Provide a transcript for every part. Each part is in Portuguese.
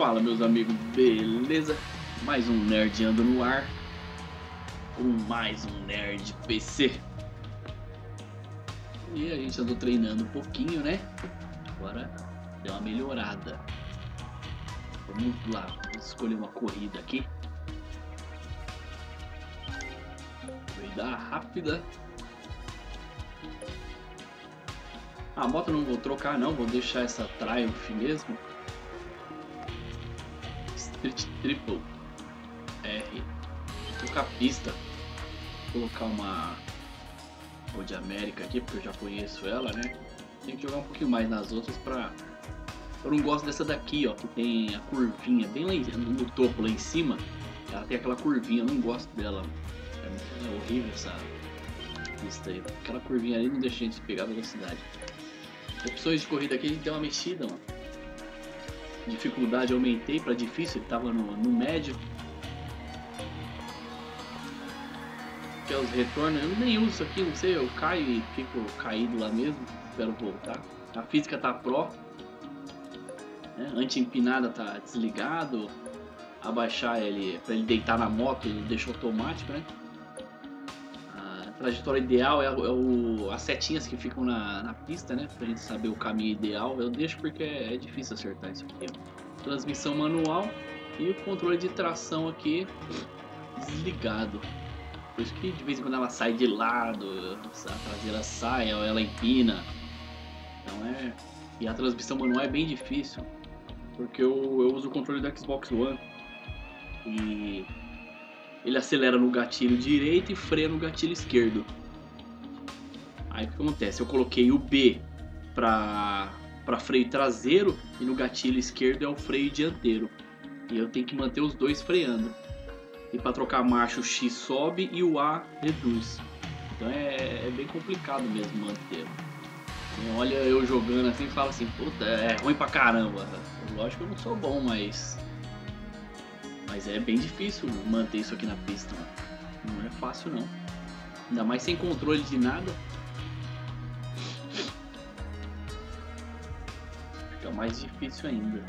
Fala meus amigos, beleza? Mais um Nerd ando no ar com mais um Nerd PC. E a gente andou treinando um pouquinho, né? Agora deu uma melhorada. Vamos lá, vamos escolher uma corrida aqui. Corrida rápida. A moto não vou trocar não, vou deixar essa Triumph mesmo. Triple R. A pista. Vou colocar uma Road América aqui, porque eu já conheço ela, né? Tem que jogar um pouquinho mais nas outras pra... Eu não gosto dessa daqui, ó, que tem a curvinha bem lá em, no topo, lá em cima. Ela tem aquela curvinha, eu não gosto dela. É, é horrível essa pista aí. Aquela curvinha ali não deixa a gente pegar velocidade. Opções de corrida aqui a gente deu uma mexida, mano. Dificuldade aumentei para difícil, ele tava no, no médio. Que é os retornos, eu nem uso isso aqui, não sei, eu caio e fico caído lá mesmo, espero voltar. A física tá pro, né? anti-empinada tá desligado, abaixar ele, para ele deitar na moto, ele deixa automático, né? Trajetória ideal é, é o, as setinhas que ficam na, na, pista, né? Pra gente saber o caminho ideal. Eu deixo porque é, é difícil acertar isso aqui. Transmissão manual e o controle de tração aqui desligado. Por isso que de vez em quando ela sai de lado, a traseira sai, ou ela empina. Então é. E a transmissão manual é bem difícil. Porque eu, eu uso o controle do Xbox One. E ele acelera no gatilho direito e freia no gatilho esquerdo. Aí o que acontece? Eu coloquei o B para para freio traseiro e no gatilho esquerdo é o freio dianteiro. E eu tenho que manter os dois freando. E para trocar marcha o X sobe e o A reduz. Então é, é bem complicado mesmo manter. Quem olha eu jogando assim e fala assim, puta, é ruim pra caramba. Lógico que eu não sou bom, mas mas é bem difícil manter isso aqui na pista. Não é fácil não. Ainda mais sem controle de nada. Fica mais difícil ainda.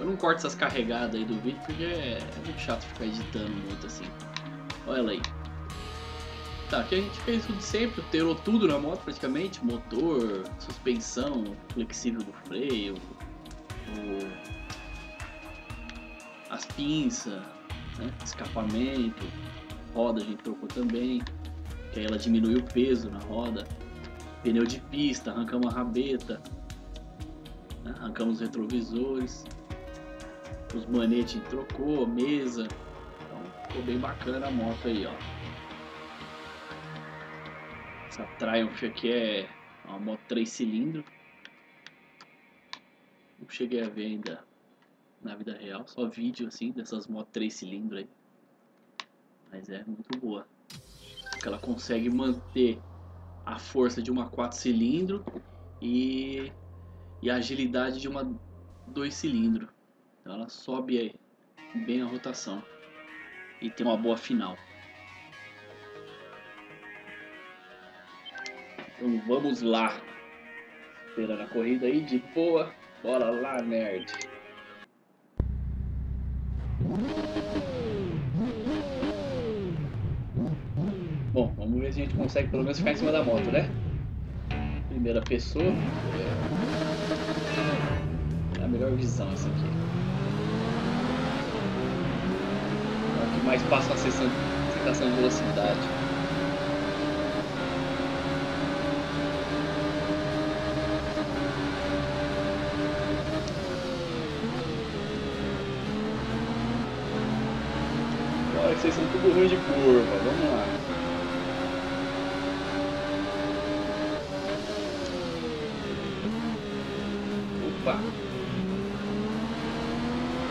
Eu não corto essas carregadas aí do vídeo porque é, é muito chato ficar editando muito assim. Olha ela aí. Tá, aqui a gente fez tudo sempre, alterou tudo na moto praticamente, motor, suspensão, flexível do freio, o... as pinças, né? escapamento, roda a gente trocou também, que aí ela diminui o peso na roda, pneu de pista, arrancamos a rabeta, né? arrancamos os retrovisores, os manetes trocou, mesa, então ficou bem bacana a moto aí, ó. Essa Triumph aqui é uma moto 3 cilindros. Não cheguei a ver ainda na vida real, só vídeo assim dessas motos 3 cilindros aí. Mas é muito boa. Porque ela consegue manter a força de uma 4 cilindros e, e a agilidade de uma 2 cilindros. Então ela sobe bem a rotação e tem uma boa final. Então vamos lá. Esperando a corrida aí de boa. Bora lá, nerd. Bom, vamos ver se a gente consegue pelo menos ficar em cima da moto, né? Primeira pessoa. É a melhor visão essa aqui. É o que mais passa a sensação de velocidade. Vocês são tudo ruim de curva. Vamos lá. Opa!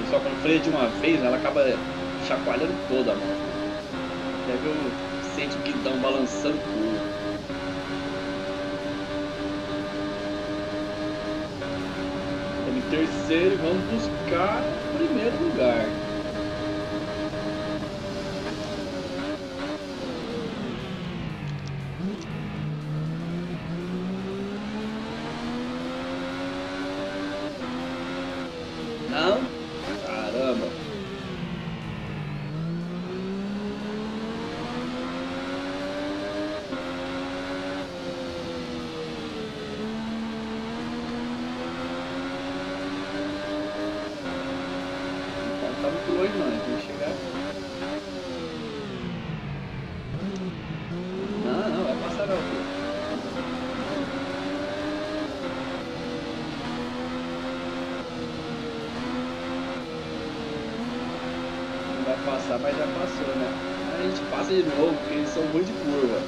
Pessoal, quando freia de uma vez, ela acaba chacoalhando toda a moto. Deve eu sente o guidão balançando tudo. Estamos em terceiro vamos buscar o primeiro lugar. No. Passar, mas já passou, né? A gente passa de novo, porque eles são muito de curva.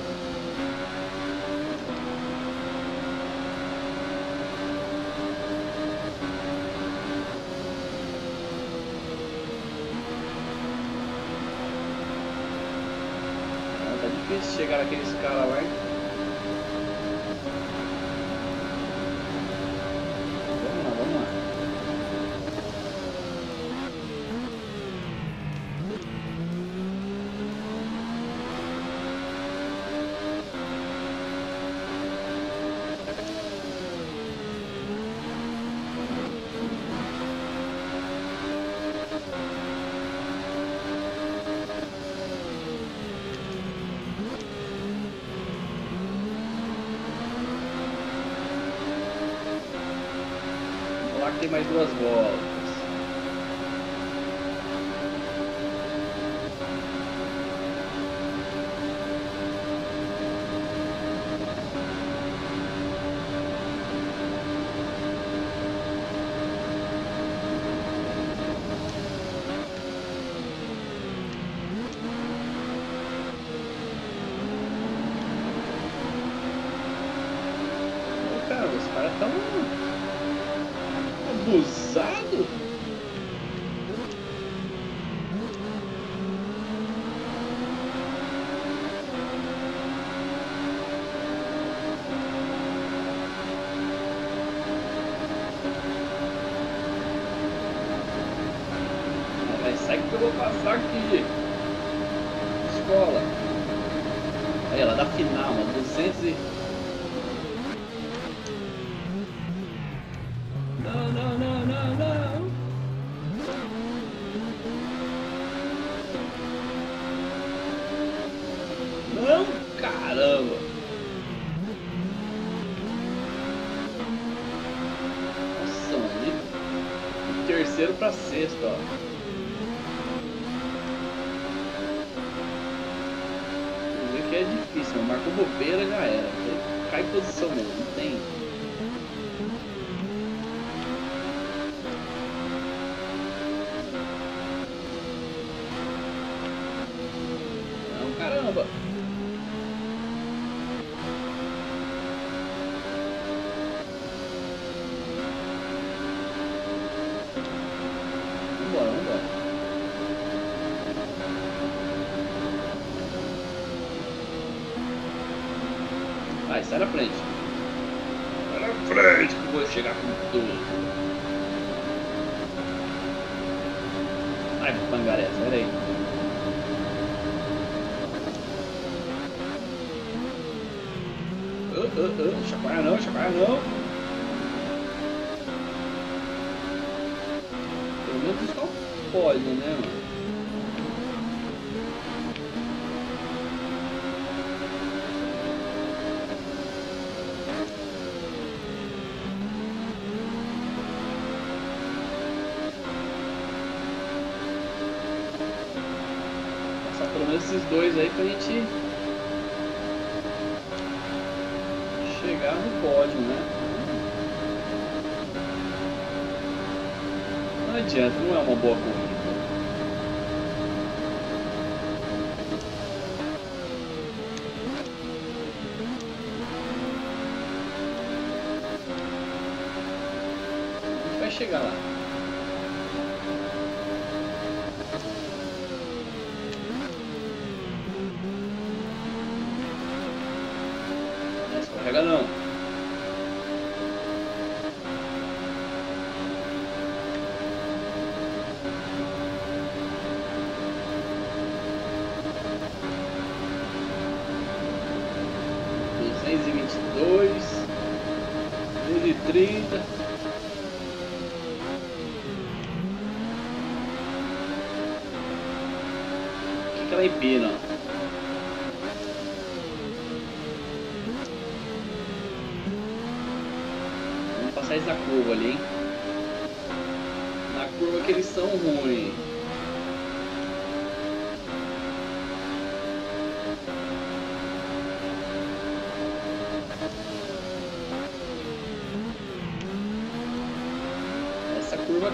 Ah, tá difícil chegar naqueles caras lá, hein? Mais duas voltas. Abusado. Vai, sai que eu vou passar aqui. Escola. Aí ela dá final, ó, 200 e... Sexto, ó. É difícil. Marcou bobeira já era. Cai em posição mesmo, não tem. Sai na frente. Sai na frente que eu vou chegar com tudo. Ai, pangaré, sai daí. Ah, ah, ah, chacoalha não, chacoalha não. Pelo menos isso não pode, né, mano? Esses dois aí pra gente chegar no pódio, né? Não adianta, não é uma boa corrida. Chegar lá. 222, 230. Que craipira. Vamos passar essa curva ali, hein? Na curva que eles são ruins.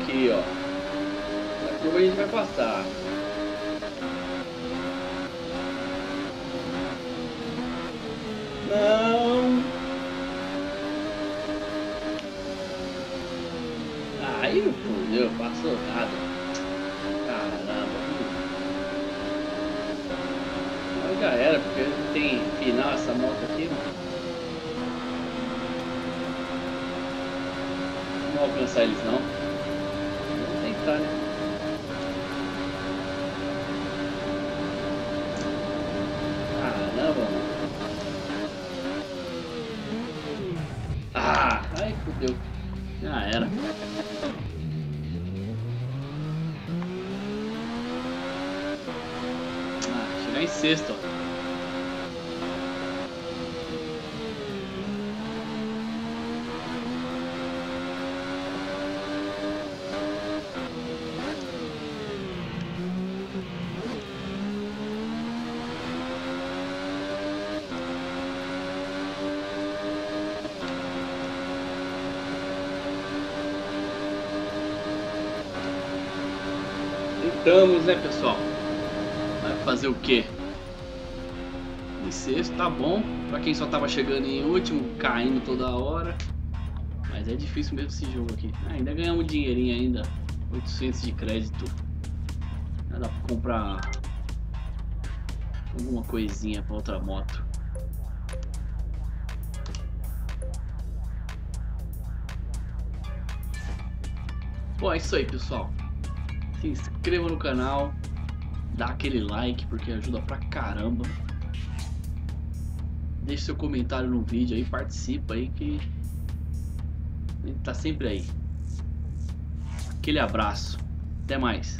aqui, ó. Na curva a gente vai passar. Não! Aí não fudeu, passou nada. Caramba! Já era, porque não tem final essa moto aqui, mano. não alcançar eles não. Tentar, né? Mano. Ah, ai fudeu. Já era. Ah, chegar em sexto, Tentamos, né, pessoal? Vai fazer o quê? Em sexto, tá bom. Pra quem só tava chegando em último, caindo toda hora. Mas é difícil mesmo esse jogo aqui. Ah, ainda ganhamos dinheirinho ainda. 800 de crédito. Dá pra comprar alguma coisinha pra outra moto. Bom, é isso aí, pessoal se inscreva no canal, dá aquele like porque ajuda pra caramba. Deixe seu comentário no vídeo aí, participa aí que a gente tá sempre aí. Aquele abraço, até mais.